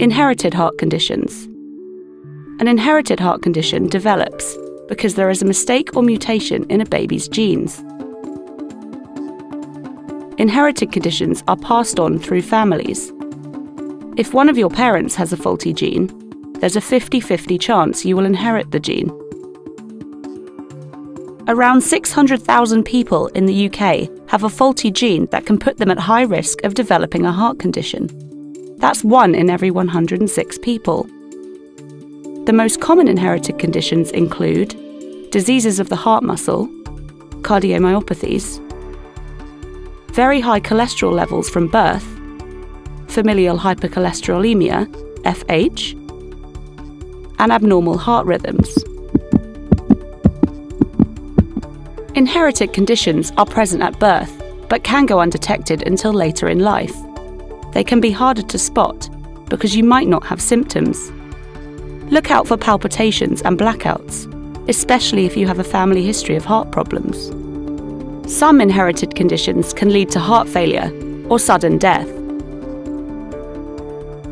Inherited heart conditions. An inherited heart condition develops because there is a mistake or mutation in a baby's genes. Inherited conditions are passed on through families. If one of your parents has a faulty gene, there's a 50 50 chance you will inherit the gene. Around 600,000 people in the UK have a faulty gene that can put them at high risk of developing a heart condition. That's one in every 106 people. The most common inherited conditions include diseases of the heart muscle, cardiomyopathies, very high cholesterol levels from birth, familial hypercholesterolemia, FH, and abnormal heart rhythms. Inherited conditions are present at birth, but can go undetected until later in life. They can be harder to spot because you might not have symptoms. Look out for palpitations and blackouts, especially if you have a family history of heart problems. Some inherited conditions can lead to heart failure or sudden death.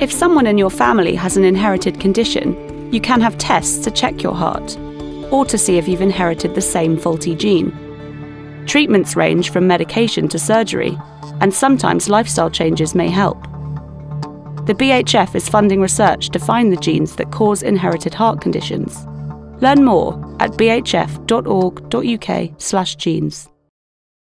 If someone in your family has an inherited condition, you can have tests to check your heart or to see if you've inherited the same faulty gene. Treatments range from medication to surgery, and sometimes lifestyle changes may help. The BHF is funding research to find the genes that cause inherited heart conditions. Learn more at bhf.org.uk/genes.